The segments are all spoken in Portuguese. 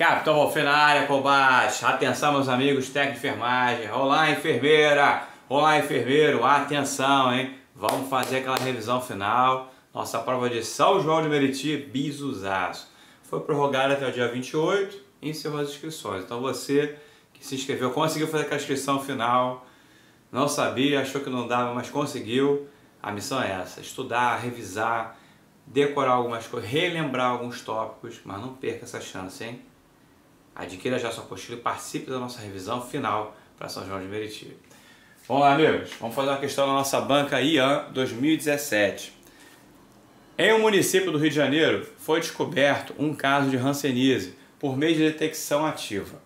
Capitão Wolf na área, combate. Atenção, meus amigos, técnico de enfermagem. Olá, enfermeira. Olá, enfermeiro. Atenção, hein? Vamos fazer aquela revisão final. Nossa prova de São João de Meriti, Bizuzaço. Foi prorrogada até o dia 28 e encerrou as inscrições. Então você que se inscreveu conseguiu fazer aquela inscrição final. Não sabia, achou que não dava, mas conseguiu. A missão é essa: estudar, revisar, decorar algumas coisas, relembrar alguns tópicos, mas não perca essa chance, hein? Adquira já sua apostila e participe da nossa revisão final para São João de Meriti. Vamos lá, amigos. Vamos fazer uma questão na nossa banca IAN 2017. Em um município do Rio de Janeiro, foi descoberto um caso de Hanseníase por meio de detecção ativa.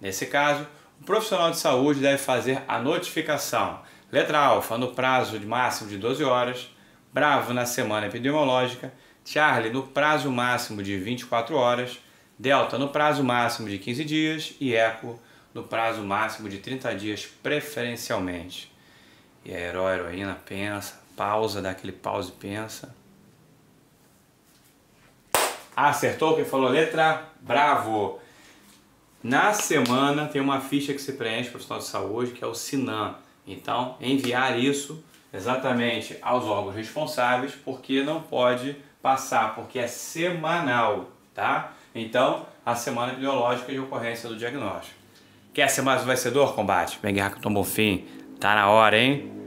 Nesse caso, o profissional de saúde deve fazer a notificação letra alfa no prazo de máximo de 12 horas, Bravo na semana epidemiológica, Charlie no prazo máximo de 24 horas, Delta no prazo máximo de 15 dias e Eco no prazo máximo de 30 dias preferencialmente. E a herói, heroína pensa, pausa, dá aquele pause e pensa. Acertou quem falou letra? Bravo! Na semana tem uma ficha que se preenche para o profissional de saúde, que é o SINAM. Então, enviar isso exatamente aos órgãos responsáveis, porque não pode passar, porque é semanal, tá? Então, a semana biológica de ocorrência do diagnóstico. Quer ser mais um vencedor, combate? Bem Guerra que tomou fim. Tá na hora, hein?